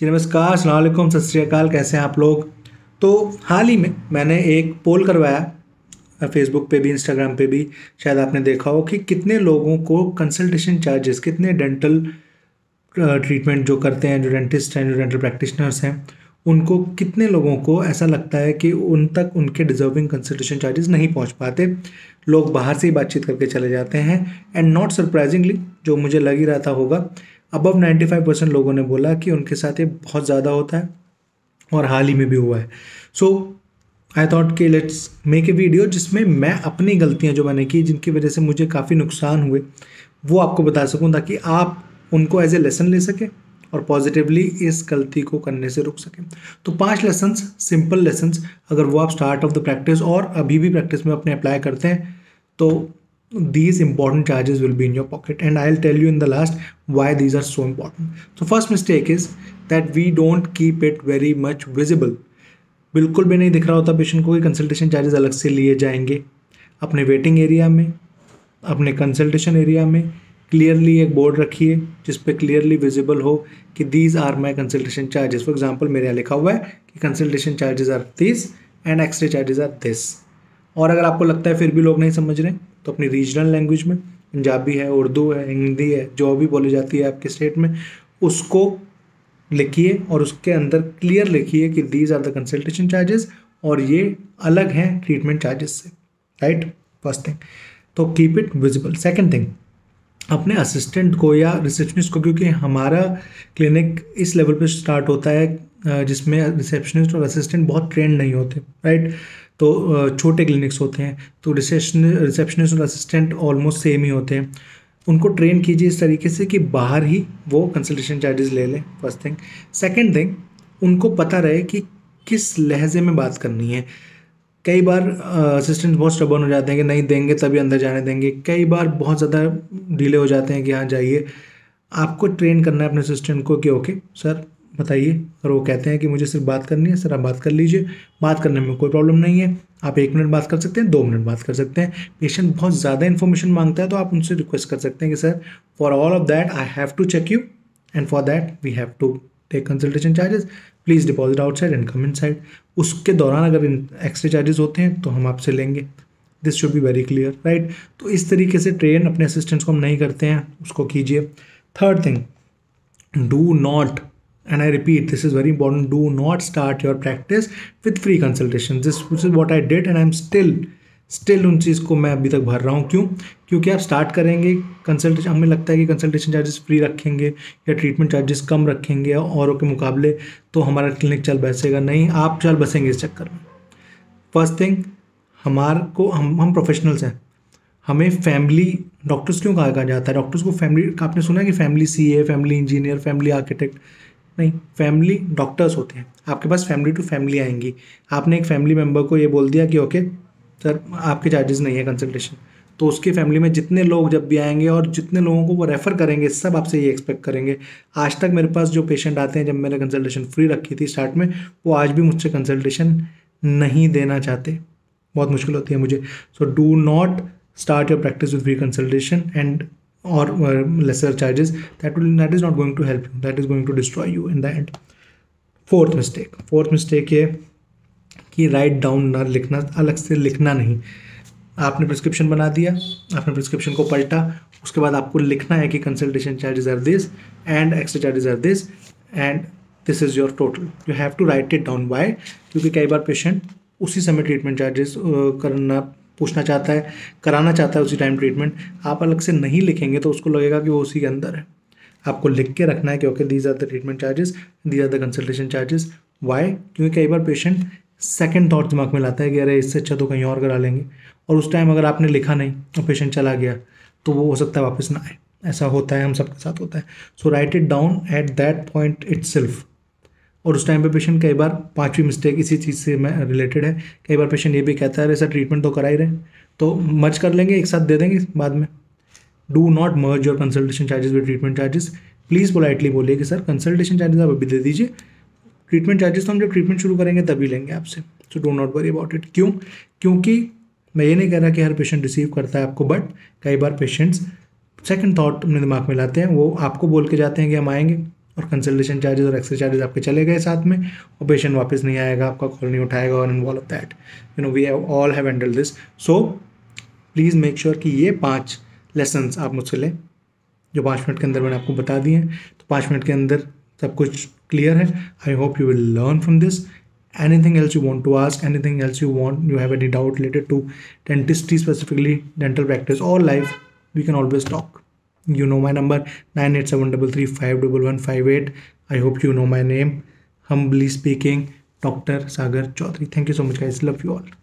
जी नमस्कार सलामकुम सत श्रीकाल कैसे हैं आप लोग? तो हाल ही में मैंने एक पोल करवाया फेसबुक पे भी इंस्टाग्राम पे भी, शायद आपने देखा हो कि कितने लोगों को कंसल्टेशन चार्जेस कितने डेंटल ट्रीटमेंट जो करते हैं, जो डेंटिस्ट हैं, जो डेंटल प्रैक्टिशनर्स हैं, उनको कितने लोगों को ऐसा लगता है कि उन तक उनके डिजर्विंग कंसल्टेशन चार्जेस नहीं पहुँच पाते? लोग बाहर से ही बातचीत करके चले जाते हैं एंड नॉट सरप्राइजिंगली जो मुझे लग ही रहा था होगा अबव 95 परसेंट लोगों ने बोला कि उनके साथ ये बहुत ज़्यादा होता है और हाल ही में भी हुआ है। सो आई थॉट कि लेट्स मेक ए वीडियो जिसमें मैं अपनी गलतियाँ जो मैंने की, जिनकी वजह से मुझे काफ़ी नुकसान हुए, वो आपको बता सकूँ ताकि आप उनको एज ए लेसन ले सकें और पॉजिटिवली इस गलती को करने से रुक सकें। तो पाँच लेसन्स सिंपल लेसन्स अगर वो आप स्टार्ट ऑफ़ द प्रैक्टिस और अभी भी प्रैक्टिस में अपने अप्लाई करते हैं तो these important charges will be in your pocket. And i'll tell you in the last why these are so important. So, first mistake is that we don't keep it very much visible. बिल्कुल भी नहीं दिख रहा होता patient को कि consultation charges अलग से लिए जाएँगे। अपने वेटिंग एरिया में, अपने कंसल्टेशन एरिया में क्लियरली एक बोर्ड रखिए जिस पे क्लियरली विजिबल हो कि these are my consultation charges for example मेरे यहाँ लिखा हुआ है कि consultation charges are this and x-ray charges are this और अगर आपको लगता है फिर भी लोग नहीं समझ रहे तो अपनी रीजनल लैंग्वेज में, पंजाबी है, उर्दू है, हिंदी है, जो भी बोली जाती है आपके स्टेट में, उसको लिखिए और उसके अंदर क्लियर लिखिए कि these are the consultation charges और ये अलग हैं ट्रीटमेंट चार्जेस से राइट फ़र्स्ट थिंग तो keep it visible second thing अपने असिस्टेंट को या रिसेप्शनिस्ट को, क्योंकि हमारा क्लिनिक इस लेवल पे स्टार्ट होता है जिसमें रिसेप्शनिस्ट और असिस्टेंट बहुत ट्रेंड नहीं होते राइट तो छोटे क्लिनिक्स होते हैं तो रिसेप्शन रिसेप्शनिस्ट और असिस्टेंट ऑलमोस्ट सेम ही होते हैं। उनको ट्रेन कीजिए इस तरीके से कि बाहर ही वो कंसल्टेशन चार्जेस ले लें फ़र्स्ट थिंग सेकेंड थिंग उनको पता रहे कि किस लहजे में बात करनी है। कई बार असिस्टेंट बहुत स्टबन हो जाते हैं कि नहीं देंगे तभी अंदर जाने देंगे। कई बार बहुत ज़्यादा डिले हो जाते हैं कि हाँ जाइए। आपको ट्रेन करना है अपने असिस्टेंट को कि ओके सर बताइए। और वो कहते हैं कि मुझे सिर्फ़ बात करनी है, सर आप बात कर लीजिए। बात करने में कोई प्रॉब्लम नहीं है। आप एक मिनट बात कर सकते हैं, दो मिनट बात कर सकते हैं। पेशेंट बहुत ज़्यादा इन्फॉर्मेशन माँगता है तो आप उनसे रिक्वेस्ट कर सकते हैं कि, sir for all of that I have to check you and for that we have to take consultation charges please deposit outside and come in उसके दौरान अगर एक्स्ट्रा चार्जेस होते हैं तो हम आपसे लेंगे। This should be very clear right तो इस तरीके से ट्रेन अपने असिस्टेंट्स को हम नहीं करते हैं, उसको कीजिए। Third thing do not and i repeat this is very important. Do not start your practice with free consultations this, this is what i did and i'm still still उन चीज़ को मैं अभी तक भर रहा हूँ। क्यों? क्योंकि आप स्टार्ट करेंगे कंसल्टेशन हमें लगता है कि कंसल्टेशन चार्जेस फ्री रखेंगे या ट्रीटमेंट चार्जेस कम रखेंगे औरों के मुकाबले तो हमारा क्लिनिक चल बसेगा। नहीं आप चल बसेंगे इस चक्कर में। फ़र्स्ट थिंग हमार को हम हम प्रोफेशनल्स हैं। हमें फैमिली डॉक्टर्स क्यों कहा जाता है? डॉक्टर्स को फैमिली आपने सुना है कि family see a family engineer family architect नहीं फैमिली डॉक्टर्स होते हैं। आपके पास फैमिली टू फैमिली आएँगी। आपने एक फैमिली मेंबर को ये बोल दिया कि ओके सर आपके चार्जेस नहीं है कंसल्टेशन तो उसकी फैमिली में जितने लोग जब भी आएँगे और जितने लोगों को वो रेफ़र करेंगे, सब आपसे ये एक्सपेक्ट करेंगे। आज तक मेरे पास जो पेशेंट आते हैं, जब मैंने कंसल्टेशन फ्री रखी थी स्टार्ट में, वो आज भी मुझसे कंसल्टेशन नहीं देना चाहते। बहुत मुश्किल होती है मुझे। So do not start your practice with free consultation and or uh, lesser charges that will that is not going to help you. That is going to destroy you in the end. Fourth mistake fourth mistake ये कि write down ना लिखना अलग से लिखना नहीं। आपने prescription बना दिया आपने प्रिस्क्रिप्शन को पलटा उसके बाद आपको लिखना है कि consultation charges are this and extra charges are this and this is your total you have to write it down by क्योंकि कई बार पेशेंट उसी समय ट्रीटमेंट चार्जेस करना पूछना चाहता है, कराना चाहता है उसी टाइम ट्रीटमेंट आप अलग से नहीं लिखेंगे तो उसको लगेगा कि वो उसी के अंदर है। आपको लिख के रखना है कि these are the treatment charges these are the consultation charges why क्योंकि कई बार पेशेंट सेकेंड थाट दिमाग में लाता है कि अरे, इससे अच्छा तो कहीं और करा लेंगे। और उस टाइम अगर आपने लिखा नहीं और पेशेंट चला गया तो वो हो सकता है वापस ना आए। ऐसा होता है, हम सबके साथ होता है। So write it down at that point itself और उस टाइम पे पेशेंट कई बार पांचवी मिस्टेक इसी चीज़ से रिलेटेड है। कई बार पेशेंट ये भी कहता है सर ट्रीटमेंट तो करा ही। रहे तो मर्ज कर लेंगे, एक साथ दे देंगे बाद में। Do not merge your consultation charges with treatment charges please politely बोलिए कि, सर कंसल्टेशन चार्जेस आप अभी दे दीजिए। ट्रीटमेंट चार्जेस तो हम जब ट्रीटमेंट शुरू करेंगे तभी लेंगे आपसे। So do not worry about it क्यों? क्योंकि मैं ये नहीं कह रहा कि हर पेशेंट रिसीव करता है आपको बट कई बार पेशेंट्स सेकेंड थाट अपने दिमाग में लाते हैं, वो आपको बोल के जाते हैं कि हम आएँगे। और कंसल्टेशन चार्जेस और एक्स्ट्रा चार्जेस आपके चले गए साथ में और पेशेंट वापस नहीं आएगा, आपका कॉल नहीं उठाएगा और in of that you know we have all have handle this so please make sure कि ये पाँच लेसन्स आप मुझसे लें, जो पाँच मिनट के अंदर मैंने आपको बता दिए हैं। तो पाँच मिनट के अंदर सब कुछ क्लियर है। I hope you will learn from this anything else you want to ask, anything else you want, you have any doubt related to dentistry specifically, dental practice or life, we can always talk. You know my number 9873351158 i hope you know my name. Humbly speaking dr sagar chaudhary. Thank you so much guys. Love you all